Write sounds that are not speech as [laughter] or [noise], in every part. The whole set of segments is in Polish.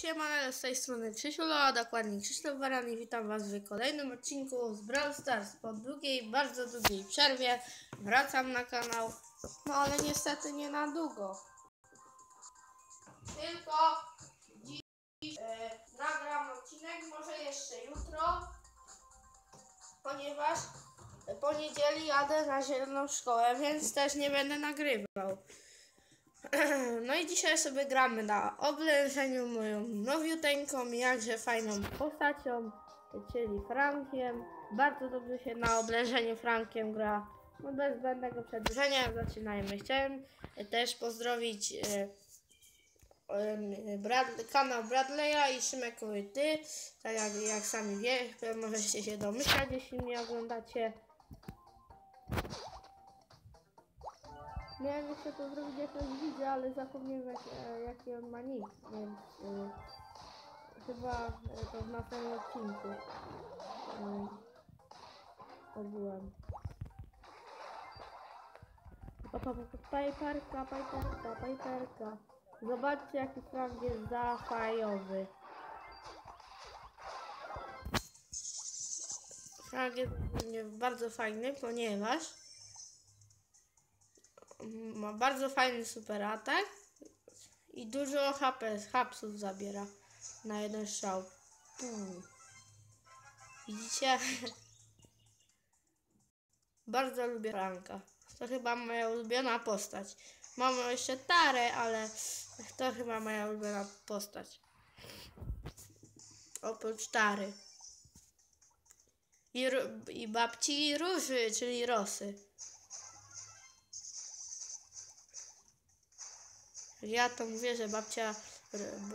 Siemanko, z tej strony Krzysiulo, a dokładnie Krzysztof Baran i witam Was w kolejnym odcinku z Brawl Stars. Po długiej, bardzo długiej przerwie wracam na kanał, no ale niestety nie na długo. Tylko dziś e, nagram odcinek, może jeszcze jutro, ponieważ po niedzieli jadę na zieloną szkołę, więc też nie będę nagrywał. [clears throat] No i dzisiaj sobie gramy na oblężeniu moją nowiuteńką, jakże fajną postacią, czyli Frankiem. Bardzo dobrze się na oblężeniu Frankiem gra. No bez zbędnego przedłużenia, zaczynajmy. Chciałem też pozdrowić e, Brad, kanał Bradley'a i Szymek Ty, tak jak, jak sami wie, możecie się domyślać, jeśli mnie oglądacie. Miałem jeszcze to zrobić jakoś widzę, ale zapomniałem jak, e, jaki on ma nick, więc y, chyba e, to w następnym odcinku y, pa, pa, Pajperka, pajperka, pajperka. Zobaczcie jaki frank jest zafajowy. Frank jest bardzo fajny, ponieważ ma bardzo fajny super atak i dużo HP, hapsów zabiera na jeden strzał. Widzicie? [laughs] bardzo lubię Franka. To chyba moja ulubiona postać. Mam jeszcze Tarę, ale to chyba moja ulubiona postać. Oprócz Tary. I, i babci Róży, czyli Rosy. Ja to mówię, że babcia,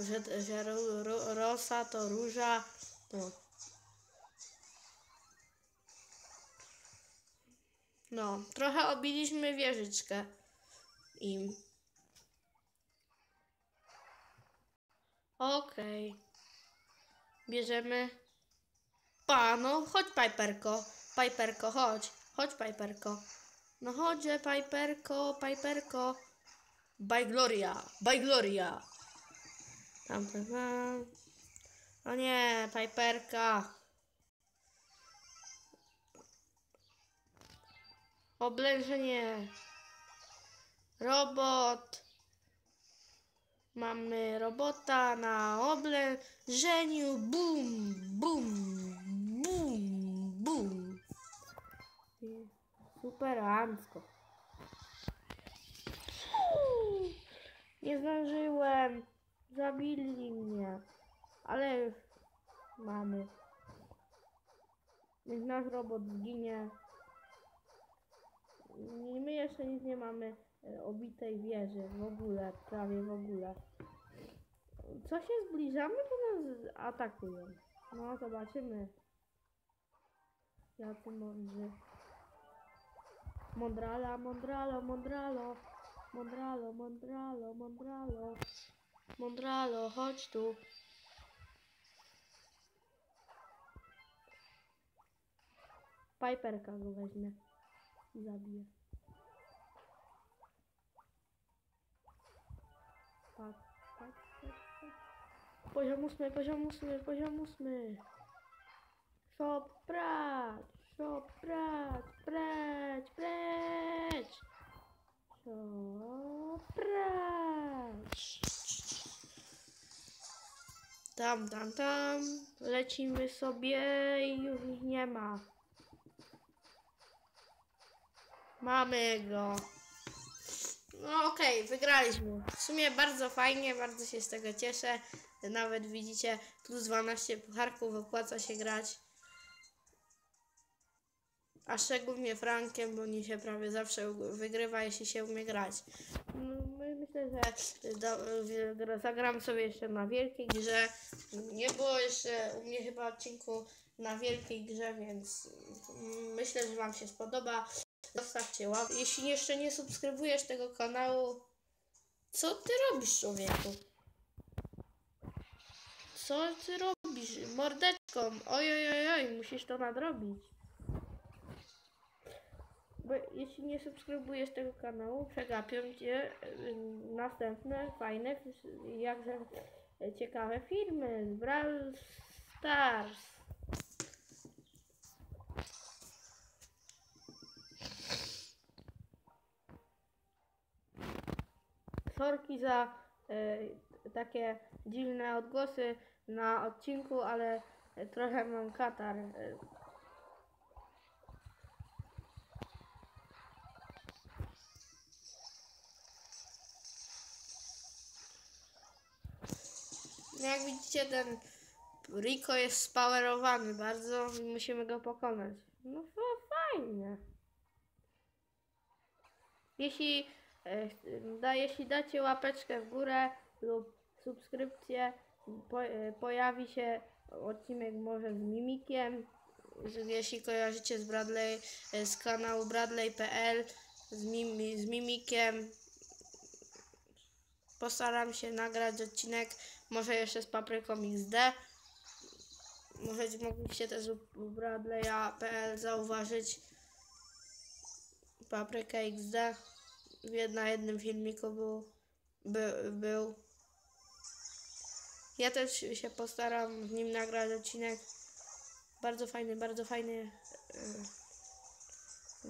że, że ro, ro, rosa to róża, to... No, trochę obiliśmy wieżyczkę im. Okej. Bierzemy... Pa, no chodź Piperko, Piperko, chodź, chodź Piperko. No chodź, Piperko, Piperko. By Gloria, by Gloria. Tam, tam, tam. O nie, Piperka. Oblężenie. Robot. Mamy robota na oblężeniu. Bum, bum, bum, bum. Superancko. Nie zdążyłem. Zabili mnie. Ale już mamy. Nasz robot zginie. I My jeszcze nic nie mamy e, obitej wieży. W ogóle. Prawie w ogóle. Co się zbliżamy, to nas atakują. No, zobaczymy. Jacy mądrzy. Mondrala, Mondralo, Mondralo. Mondralo, Mondralo, Mondralo. Mondralo, chodź tu. Piperka go weźmie i zabije. Tak, tak, tak, tak. Poziom ósmy, poziom ósmy, poziom ósmy. Szop, prać, szop, prać, prać, prać. Szop, prać. Tam, tam, tam. Lecimy sobie i już ich nie ma. Mamy go. No okej, wygraliśmy. W sumie bardzo fajnie, bardzo się z tego cieszę. Nawet widzicie, plus 12 pucharków opłaca się grać. A szczególnie Frankiem, bo nie się prawie zawsze wygrywa, jeśli się umie grać. No, my- myślę, że do, gra- zagram sobie jeszcze na wielkiej grze. Nie było jeszcze u mnie chyba odcinku na wielkiej grze, więc myślę, że Wam się spodoba. Zostawcie łapkę. Jeśli jeszcze nie subskrybujesz tego kanału, co ty robisz, człowieku? Co ty robisz? Mordeczką. Oj, oj, oj, oj, musisz to nadrobić. Bo jeśli nie subskrybujesz tego kanału, przegapią cię y, następne fajne, jakże ciekawe filmy z Brawl Stars. Sorki za e, takie dziwne odgłosy na odcinku, ale trochę mam katar. No jak widzicie, ten Rico jest spowerowany bardzo i musimy go pokonać. No fa- fajnie. Jeśli, e, da, jeśli dacie łapeczkę w górę lub subskrypcję, po, e, pojawi się odcinek może z Mimikiem. Jeśli kojarzycie z Bradley, e, z kanału Bradley.pl z, mimi, z Mimikiem, postaram się nagrać odcinek, może jeszcze z Papryką XD. Możecie mogliście też u Bradley'a.pl zauważyć Paprykę XD. W- Na jednym filmiku był, by, był. Ja też się postaram z nim nagrać odcinek. Bardzo fajny, bardzo fajny yy,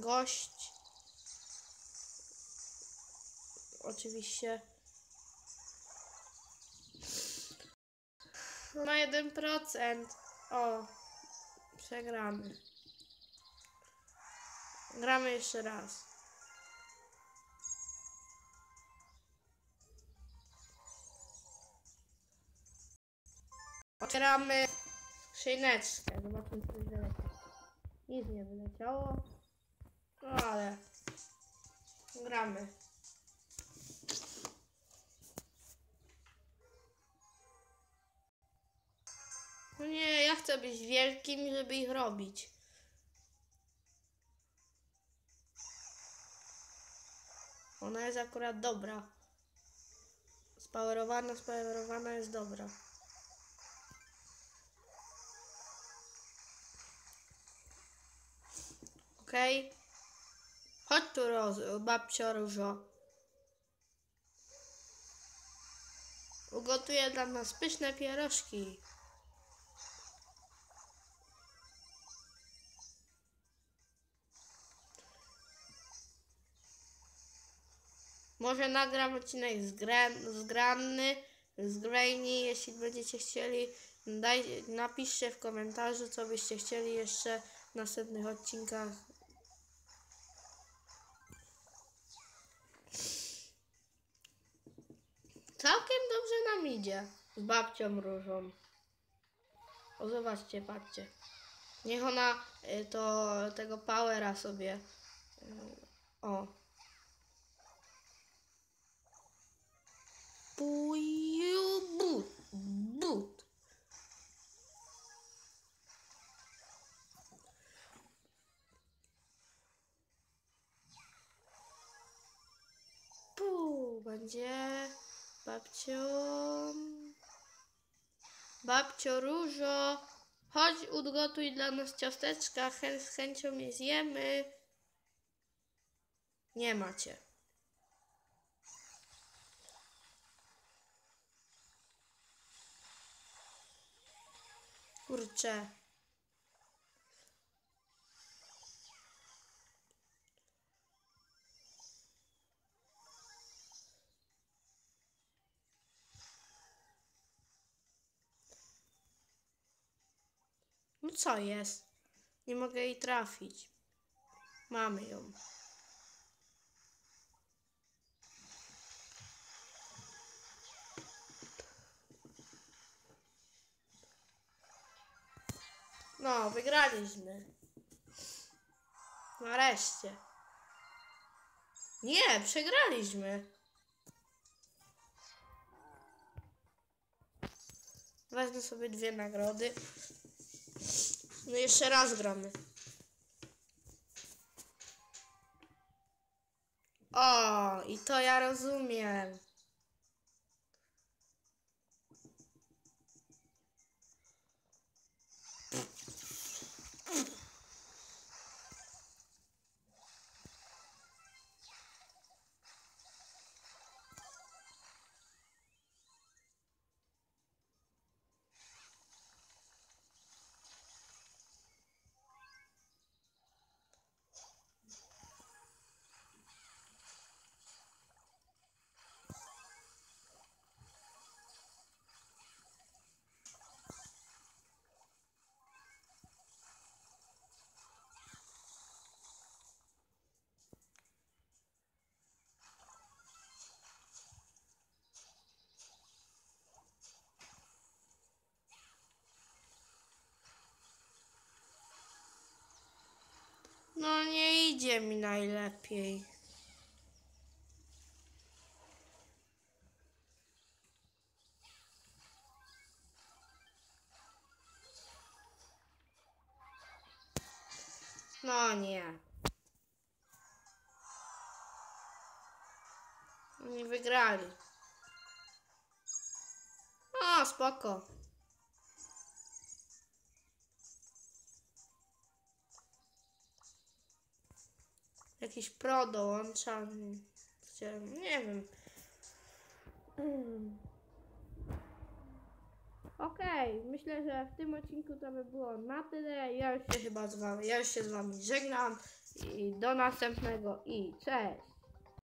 gość. Oczywiście. Ma 1%. O, przegramy. Gramy jeszcze raz. Otwieramy skrzyneczkę. Zobaczmy, co wyleciało. Nic nie wyleciało. No ale gramy. No nie, ja chcę być wielkim, żeby ich robić. Ona jest akurat dobra. Spawerowana, spawerowana jest dobra. Okej. Chodź tu, roz, babcio Różo. Ugotuję dla nas pyszne pierożki. Może nagram odcinek zgra- zgranny, zgrainy, jeśli będziecie chcieli. Daj, napiszcie w komentarzu, co byście chcieli jeszcze w następnych odcinkach. Całkiem dobrze nam idzie z babcią Różą. O, zobaczcie, patrzcie. Niech ona y, to tego powera sobie. y, O. będzie babcią. Babcio Różo, chodź ugotuj dla nas ciasteczka, chę, z chęcią je zjemy. Nie macie. Kurczę. No co jest? Nie mogę jej trafić. Mamy ją. No, wygraliśmy. Nareszcie. Nie, przegraliśmy. Wezmę sobie dwie nagrody. No jeszcze raz gramy. O, i to ja rozumiem. Dajcie mi najlepiej. No nie. Nie wygrali. O, spoko. Jakiś pro dołącza. Chciałem, nie wiem. Okej, myślę, że w tym odcinku to by było na tyle. Ja już się chyba z wami, ja już się z wami żegnam i do następnego i cześć.